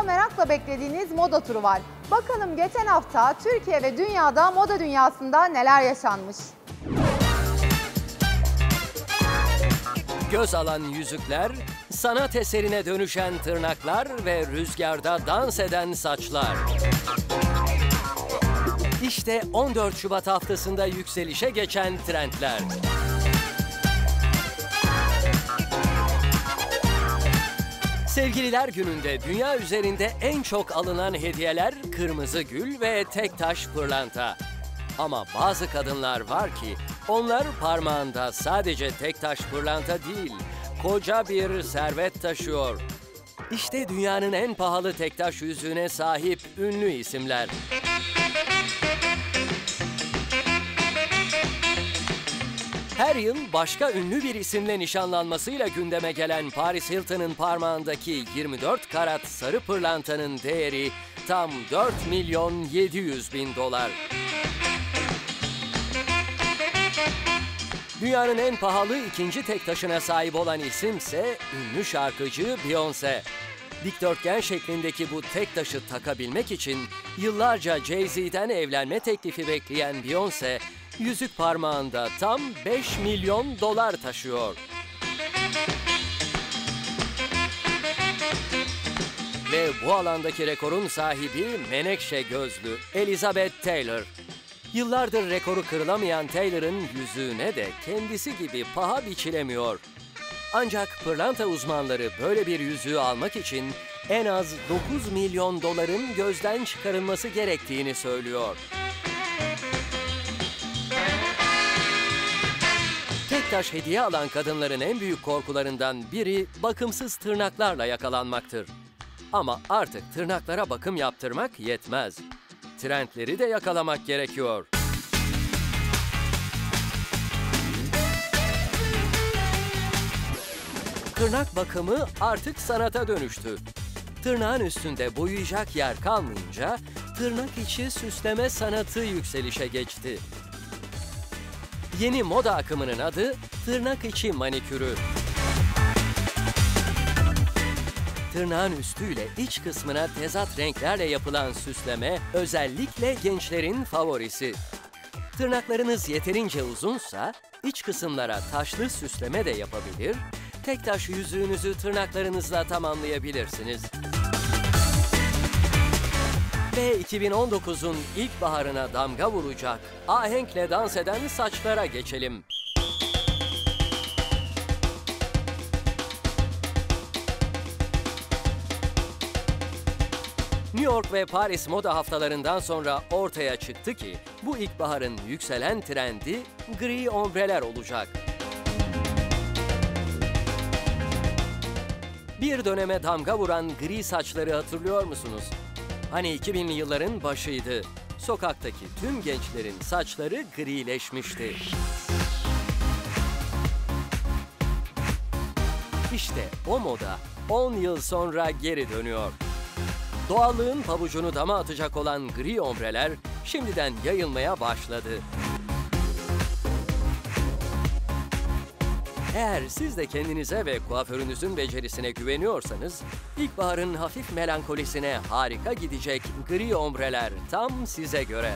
da merakla beklediğiniz moda turu var. Bakalım geçen hafta Türkiye ve dünyada moda dünyasında neler yaşanmış? Göz alan yüzükler, sanat eserine dönüşen tırnaklar ve rüzgarda dans eden saçlar. İşte 14 Şubat haftasında yükselişe geçen trendler. Sevgililer gününde dünya üzerinde en çok alınan hediyeler kırmızı gül ve tek taş pırlanta. Ama bazı kadınlar var ki onlar parmağında sadece tek taş pırlanta değil, koca bir servet taşıyor. İşte dünyanın en pahalı tek taş yüzüğüne sahip ünlü isimler. Her yıl başka ünlü bir isimle nişanlanmasıyla gündeme gelen Paris Hilton'ın parmağındaki 24 karat sarı pırlantanın değeri tam 4 milyon 700 bin dolar. Dünyanın en pahalı ikinci tek taşına sahip olan isimse ünlü şarkıcı Beyoncé. Dikdörtgen şeklindeki bu tek taşı takabilmek için yıllarca Jay-Z'den evlenme teklifi bekleyen Beyoncé, yüzük parmağında tam 5 milyon dolar taşıyor. Ve bu alandaki rekorun sahibi menekşe gözlü Elizabeth Taylor. Yıllardır rekoru kırılamayan Taylor'ın yüzüğüne de kendisi gibi paha biçilemiyor. Ancak pırlanta uzmanları böyle bir yüzüğü almak için en az 9 milyon doların gözden çıkarılması gerektiğini söylüyor. Tek taş hediye alan kadınların en büyük korkularından biri bakımsız tırnaklarla yakalanmaktır. Ama artık tırnaklara bakım yaptırmak yetmez. Trendleri de yakalamak gerekiyor. Tırnak bakımı artık sanata dönüştü. Tırnağın üstünde boyayacak yer kalmayınca tırnak içi süsleme sanatı yükselişe geçti. Yeni moda akımının adı tırnak içi manikürü. Tırnağın üstüyle iç kısmına tezat renklerle yapılan süsleme özellikle gençlerin favorisi. Tırnaklarınız yeterince uzunsa iç kısımlara taşlı süsleme de yapabilir, tek taş yüzüğünüzü tırnaklarınızla tamamlayabilirsiniz. Ve 2019'un ilk baharına damga vuracak, ahenkle dans eden saçlara geçelim. New York ve Paris moda haftalarından sonra ortaya çıktı ki bu ilkbaharın yükselen trendi gri ombreler olacak. Bir döneme damga vuran gri saçları hatırlıyor musunuz? Hani 2000'li yılların başıydı. Sokaktaki tüm gençlerin saçları grileşmişti. İşte o moda 10 yıl sonra geri dönüyor. Doğallığın pabucunu dama atacak olan gri ombreler şimdiden yayılmaya başladı. Eğer siz de kendinize ve kuaförünüzün becerisine güveniyorsanız, ilkbaharın hafif melankolisine harika gidecek gri ombreler tam size göre.